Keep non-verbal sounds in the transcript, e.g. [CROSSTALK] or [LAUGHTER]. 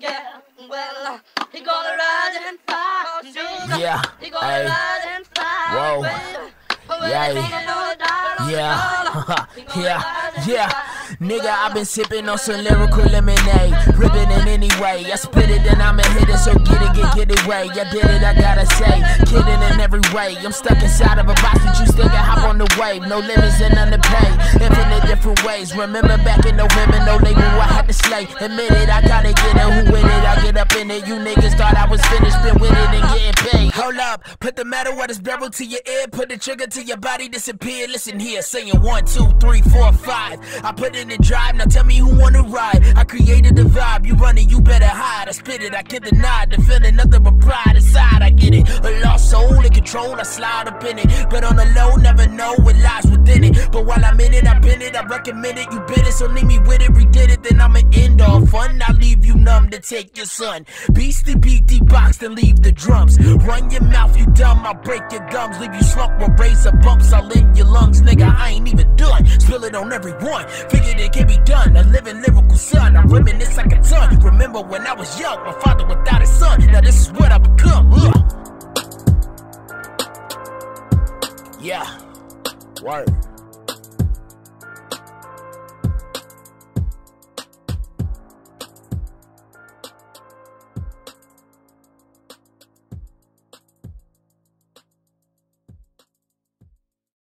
yeah, well, gonna ride and fight, Yeah, he gonna ayy. ride and fight, Whoa. well, well, Yeah, he gonna know the dollar, Yeah, dollar, he gonna [LAUGHS] yeah, Nigga, I've been sipping on some lyrical lemonade. Ripping it anyway. I spit it and I'ma hit it, so get it, get, get it way. I did it, I gotta say. Kidding in every way. I'm stuck inside of a box, but you still can hop on the wave. No limits and pay. Infinite ways. Remember back in November, no label, I had to slay. Admit it, I gotta get it. Who with it? I get up in it. You niggas thought I was finished, been with it and getting paid. Hold up, put the metal what is barrel to your ear, put the trigger to your body, disappear. Listen here, saying one, two, three, four, five. I put in drive, now tell me who wanna ride. I created the vibe, you running, you better hide. I spit it, I can't deny the feeling, nothing but pride inside. I get it, a lost soul in control, I slide up in it. But on the low, never know what lies within it. But while I'm in it, been it, I recommend it. You bid it, so leave me with it, redid it, then I'ma end all fun. I'll leave you numb to take your son. Beastie beat the box, then leave the drums. Run your mouth, you dumb, I'll break your gums. Leave you slump with razor bumps, I'll in your lungs. Nigga, I ain't even done. Spill it on everyone. Figured it can be done. A living lyrical son. I reminisce like a ton. Remember when I was young, my father without his son. Now this is what I become. Yeah. Word.